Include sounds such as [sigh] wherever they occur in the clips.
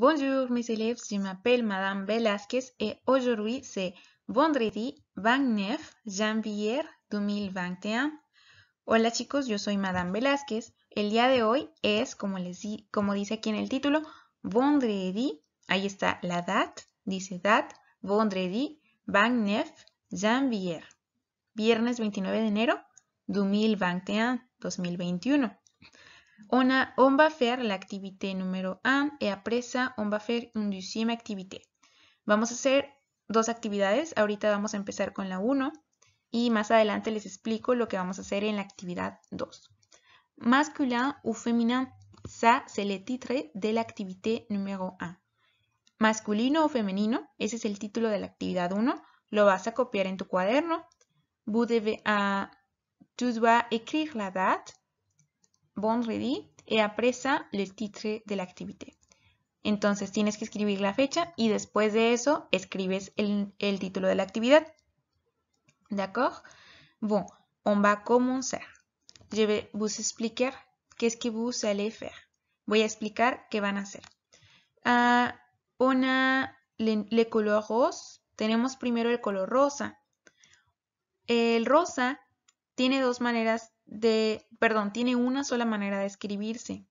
Bonjour mes élèves, je m'appelle Madame Velasquez et aujourd'hui c'est vendredi 29 janvier 2021. Hola chicos, yo soy Madame Velázquez. El día de hoy es, como, dice aquí en el título, vendredi. Ahí está la date, dice date, vendredi 29 janvier. Viernes 29 de enero 2021. 2021. On, on va faire l'activité numéro 1 et après ça, on va faire une deuxième activité. Vamos a hacer dos actividades. Ahorita vamos a empezar con la 1 y más adelante les explico lo que vamos a hacer en la actividad 2. Masculin ou féminin, ça c'est le titre de l'activité numéro 1. Masculino o femenino, ese es el título de la actividad 1. Lo vas a copiar en tu cuaderno. Vous devez, uh, tu dois écrire la date, vendredi, et après ça, le titre de l'activité. Entonces tienes que escribir la fecha y después de eso escribes el, título de la actividad. D'accord Bon, on va commencer. Je vais vous expliquer qu'est-ce que vous allez faire. Voy a explicar qué van a hacer. Uh, on a le, le color rose. Tenemos primero el color rosa. El rosa tiene dos maneras de, perdón, tiene una sola manera de escribirse.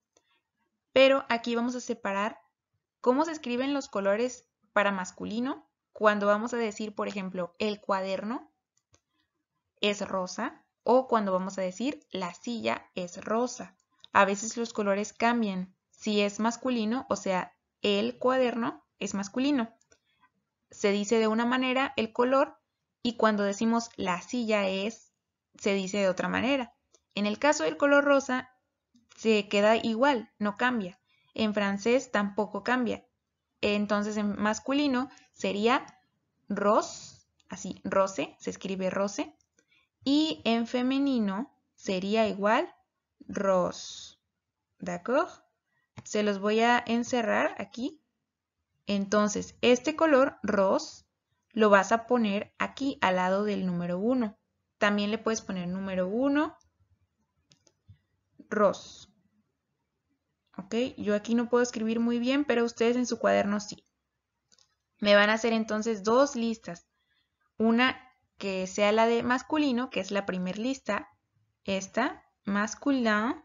Pero aquí vamos a separar cómo se escriben los colores para masculino cuando vamos a decir, por ejemplo, el cuaderno es rosa o cuando vamos a decir la silla es rosa. A veces los colores cambian. Si es masculino, o sea, el cuaderno es masculino. Se dice de una manera el color y cuando decimos la silla es, se dice de otra manera. En el caso del color rosa, se queda igual, no cambia. En francés tampoco cambia. Entonces en masculino sería rose, así, rose, se escribe rose. Y en femenino sería igual rose. ¿D'accord? Se los voy a encerrar aquí. Entonces, este color rose lo vas a poner aquí al lado del número 1. También le puedes poner número 1, rose. ¿Ok? Yo aquí no puedo escribir muy bien, pero ustedes en su cuaderno sí. Me van a hacer entonces dos listas. Una que sea la de masculino, que es la primer lista. Esta, masculin.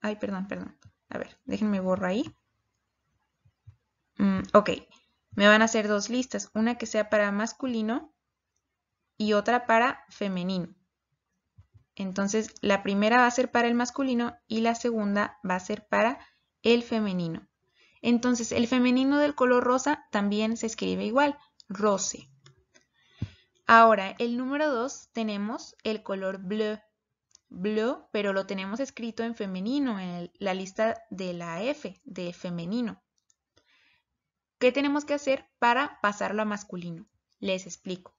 Ay, perdón, perdón. A ver, déjenme borrar ahí. Mm, ok, me van a hacer dos listas. Una que sea para masculino y otra para femenino. Entonces, la primera va a ser para el masculino y la segunda va a ser para el femenino. Entonces, el femenino del color rosa también se escribe igual, rose. Ahora, el número 2 tenemos el color bleu. Bleu, pero lo tenemos escrito en femenino, en la lista de la F, de femenino. ¿Qué tenemos que hacer para pasarlo a masculino? Les explico.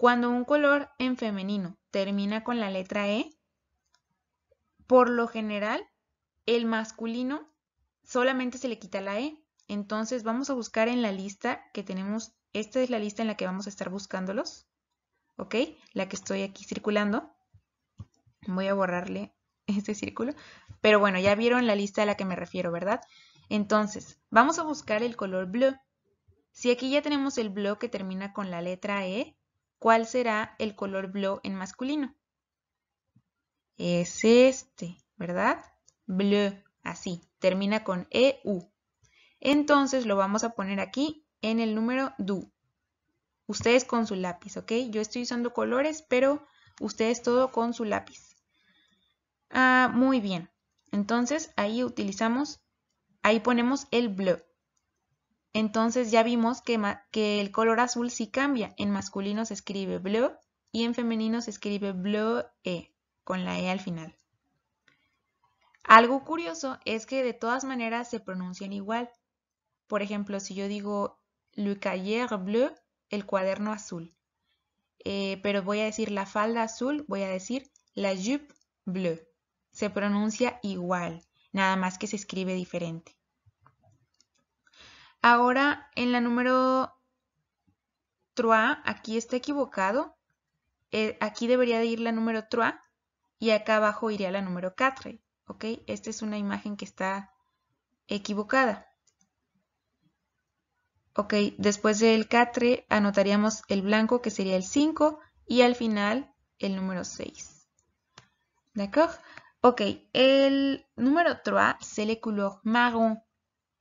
Cuando un color en femenino termina con la letra E, por lo general, el masculino solamente se le quita la E. Entonces vamos a buscar en la lista que tenemos, esta es la lista en la que vamos a estar buscándolos, ¿ok? La que estoy aquí circulando. Voy a borrarle [laughs] este círculo. Pero bueno, ya vieron la lista a la que me refiero, ¿verdad? Entonces, vamos a buscar el color blue. Si aquí ya tenemos el blue que termina con la letra E, ¿cuál será el color blue en masculino? Es este, ¿verdad? Bleu, así, termina con EU. Entonces lo vamos a poner aquí en el número DU. Ustedes con su lápiz, ¿ok? Yo estoy usando colores, pero ustedes todo con su lápiz. Ah, muy bien. Entonces ahí utilizamos, ahí ponemos el bleu. Entonces ya vimos que, el color azul sí cambia. En masculino se escribe bleu y en femenino se escribe bleu e con la e al final. Algo curioso es que de todas maneras se pronuncian igual. Por ejemplo, si yo digo le cahier bleu, el cuaderno azul. Eh, pero voy a decir la falda azul, voy a decir la jupe bleu. Se pronuncia igual, nada más que se escribe diferente. Ahora, en la número 3, aquí está equivocado. Eh, aquí debería de ir la número 3 y acá abajo iría la número 4. ¿Ok? Esta es una imagen que está equivocada. Ok, después del 4 anotaríamos el blanco que sería el 5 y al final el número 6. D'accord Ok, el número 3 c'est le couleur marron,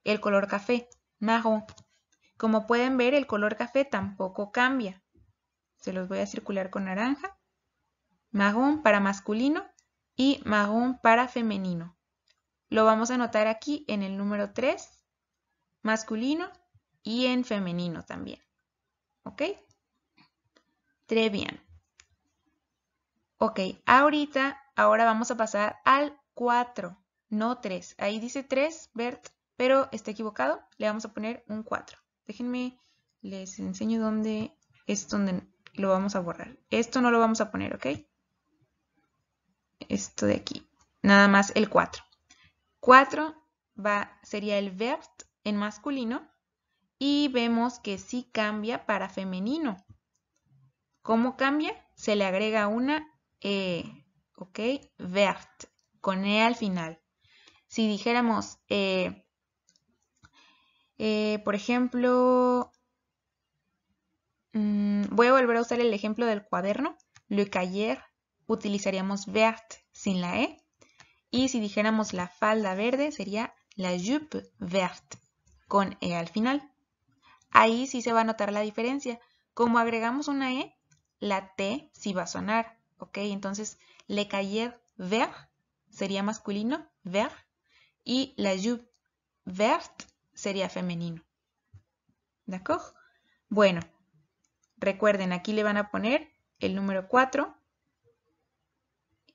el color café, marron. Como pueden ver, el color café tampoco cambia. Se los voy a circular con naranja. Marrón para masculino y marrón para femenino. Lo vamos a anotar aquí en el número 3, masculino y en femenino también. ¿Ok? Très bien. Ok, ahorita, ahora vamos a pasar al 4, no 3. Ahí dice 3, Bert, pero está equivocado. Le vamos a poner un 4. Déjenme, les enseño dónde es donde lo vamos a borrar. Esto no lo vamos a poner, ¿ok? Esto de aquí. Nada más el 4. 4 va, sería el vert en masculino y vemos que sí cambia para femenino. ¿Cómo cambia? Se le agrega una E, ¿ok? Vert, con E al final. Si dijéramos eh, eh, por ejemplo, mm, voy a volver a usar el ejemplo del cuaderno. Le cahier utilizaríamos vert sin la E. Y si dijéramos la falda verde sería la jupe verte con E al final. Ahí sí se va a notar la diferencia. Como agregamos una E, la T sí va a sonar. ¿Ok? Entonces, le cahier vert sería masculino, vert. Y la jupe verte sería femenino. ¿De acuerdo? Bueno, recuerden, aquí le van a poner el número 4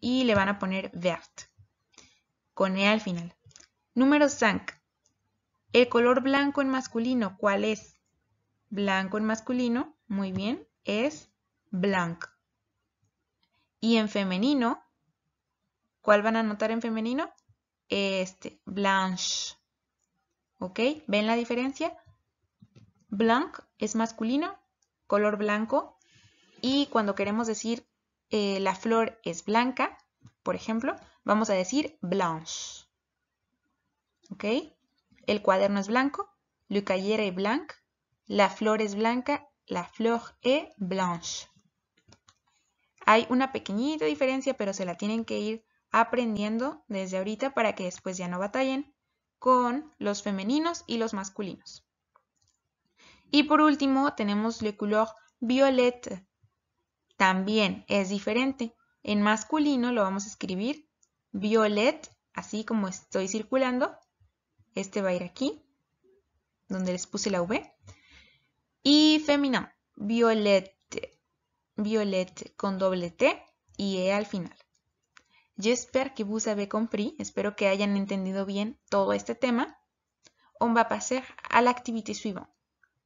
y le van a poner vert, con E al final. Número 5. El color blanco en masculino, ¿cuál es? Blanco en masculino, muy bien, es blanc. Y en femenino, ¿cuál van a notar en femenino? Este, blanche. ¿Ok? ¿Ven la diferencia? Blanc es masculino, color blanco. Y cuando queremos decir eh, la flor es blanca, por ejemplo, vamos a decir blanche. ¿Ok? El cuaderno es blanco, le cahier est blanc, la flor es blanca, la flor est blanche. Hay una pequeñita diferencia, pero se la tienen que ir aprendiendo desde ahorita para que después ya no batallen con los femeninos y los masculinos. Y por último tenemos le couleur violette. También es diferente. En masculino lo vamos a escribir violet, así como estoy circulando. Este va a ir aquí, donde les puse la V. Y femenino, violette, violette con doble T y E al final. J'espère que vous avez compris. Espero que hayan entendido bien todo este tema. On va pasar a la actividad suivante.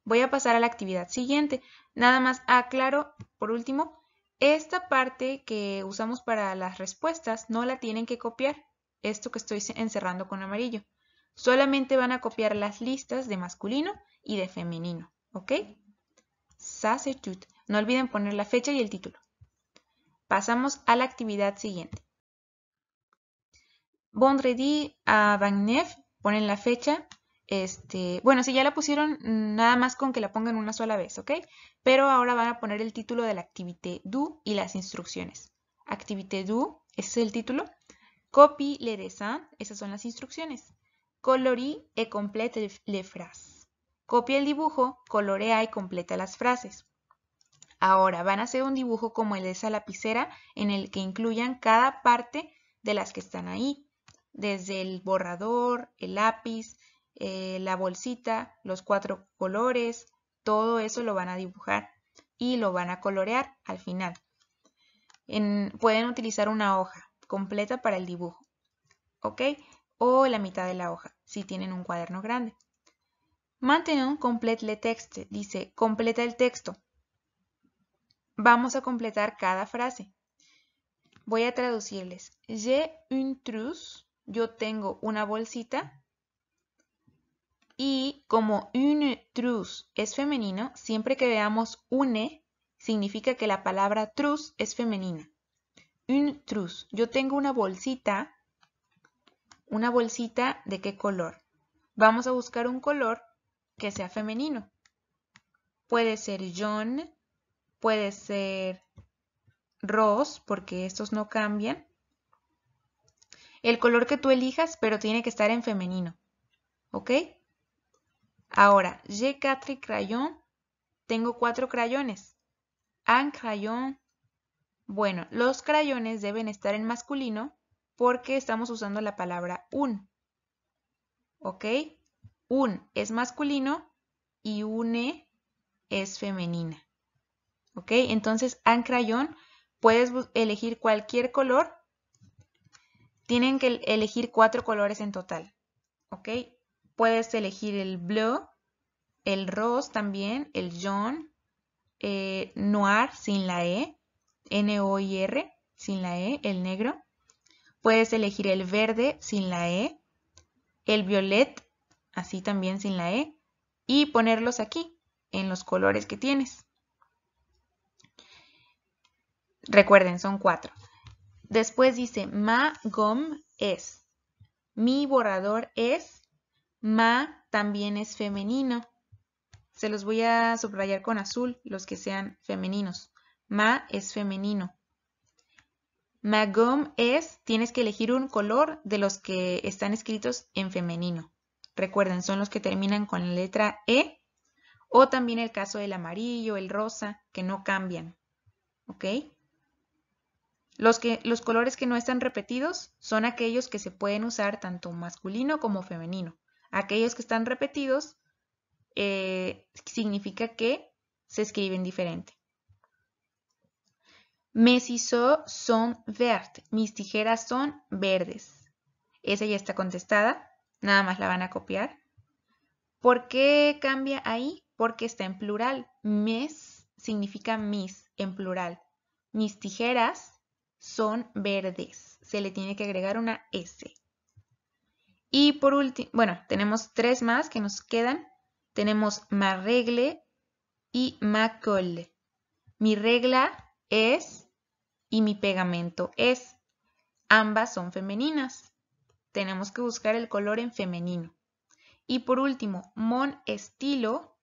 Voy a pasar a la actividad siguiente. Nada más aclaro, por último, esta parte que usamos para las respuestas no la tienen que copiar. Esto que estoy encerrando con amarillo. Solamente van a copiar las listas de masculino y de femenino. ¿Ok? Ça. No olviden poner la fecha y el título. Pasamos a la actividad siguiente. Vendredi a Bagnef, ponen la fecha. Este, bueno, si ya la pusieron, nada más con que la pongan una sola vez, ¿ok? Pero ahora van a poner el título de la activité du y las instrucciones. Activité du, ese es el título. Copy le dessin, esas son las instrucciones. Colorie et complète les phrases. Copia el dibujo, colorea y completa las frases. Ahora van a hacer un dibujo como el de esa lapicera en el que incluyan cada parte de las que están ahí desde el borrador, el lápiz, eh, la bolsita, los cuatro colores, todo eso lo van a dibujar y lo van a colorear al final. pueden utilizar una hoja completa para el dibujo, ¿ok? O la mitad de la hoja, si tienen un cuaderno grande. Maintenant, complete le texte. Dice, completa el texto. Vamos a completar cada frase. Voy a traducirles. J'ai une trousse yo tengo una bolsita y como une trousse es femenino, siempre que veamos une, significa que la palabra trousse es femenina. Une trousse. Yo tengo una bolsita. ¿Una bolsita de qué color? Vamos a buscar un color que sea femenino. puede ser jaune, puede ser rose, porque estos no cambian. El color que tú elijas, pero tiene que estar en femenino. ¿Ok? Ahora, j'ai quatre crayons. Tengo cuatro crayones. Un crayon. Bueno, los crayones deben estar en masculino porque estamos usando la palabra un. ¿Ok? Un es masculino y une es femenina. ¿Ok? Entonces, un crayon, puedes elegir cualquier color. Tienen que elegir cuatro colores en total. ¿Ok? Puedes elegir el bleu, el rose también, el jaune, eh, noir sin la E, N-O-I-R sin la E, el negro. Puedes elegir el verde sin la E, el violet, así también sin la E, y ponerlos aquí, en los colores que tienes. Recuerden, son cuatro. Después dice, ma gom es. Mi borrador es. Ma también es femenino. Se los voy a subrayar con azul, los que sean femeninos. Ma es femenino. Magom es, tienes que elegir un color de los que están escritos en femenino. Recuerden, son los que terminan con la letra E o también el caso del amarillo, el rosa, que no cambian. ¿Ok? Los, colores que no están repetidos son aquellos que se pueden usar tanto masculino como femenino. Aquellos que están repetidos eh, significa que se escriben diferente. Mes ciseaux son verts. Mis tijeras son verdes. Esa ya está contestada. Nada más la van a copiar. ¿Por qué cambia ahí? Porque está en plural. Mes significa mis en plural. Mis tijeras son verdes. Se le tiene que agregar una S. Y por último, bueno, tenemos tres más que nos quedan. Tenemos ma regle y ma colle. Mi regla es y mi pegamento es. Ambas son femeninas. Tenemos que buscar el color en femenino. Y por último, mon estilo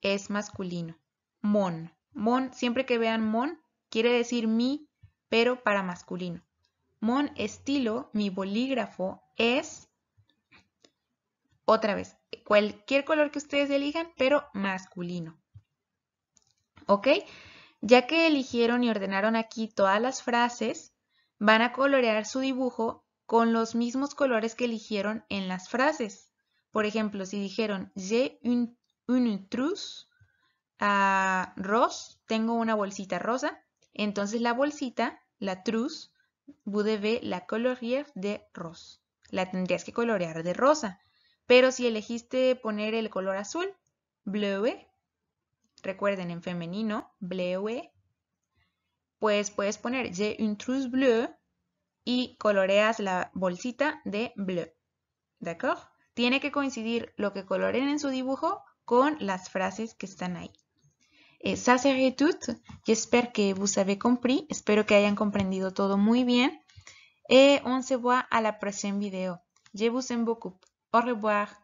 es masculino. Mon. Mon, siempre que vean mon, quiere decir mi, pero para masculino. Mon estilo, mi bolígrafo, es, otra vez, cualquier color que ustedes elijan, pero masculino. ¿Ok? Ya que eligieron y ordenaron aquí todas las frases, van a colorear su dibujo con los mismos colores que eligieron en las frases. Por ejemplo, si dijeron j'ai une, une trousse a rose, tengo una bolsita rosa, entonces la bolsita, la trousse, vous devez la colorier de rose. La tendrías que colorear de rosa. Pero si elegiste poner el color azul, bleu, recuerden en femenino, bleu, pues puedes poner j'ai une trousse bleue y coloreas la bolsita de bleu. ¿D'accord? Tiene que coincidir lo que coloreen en su dibujo con las frases que están ahí. Et ça serait tout. J'espère que vous avez compris. Espero que hayan comprendido todo muy bien. Et on se voit à la prochaine vidéo. Je vous aime beaucoup. Au revoir.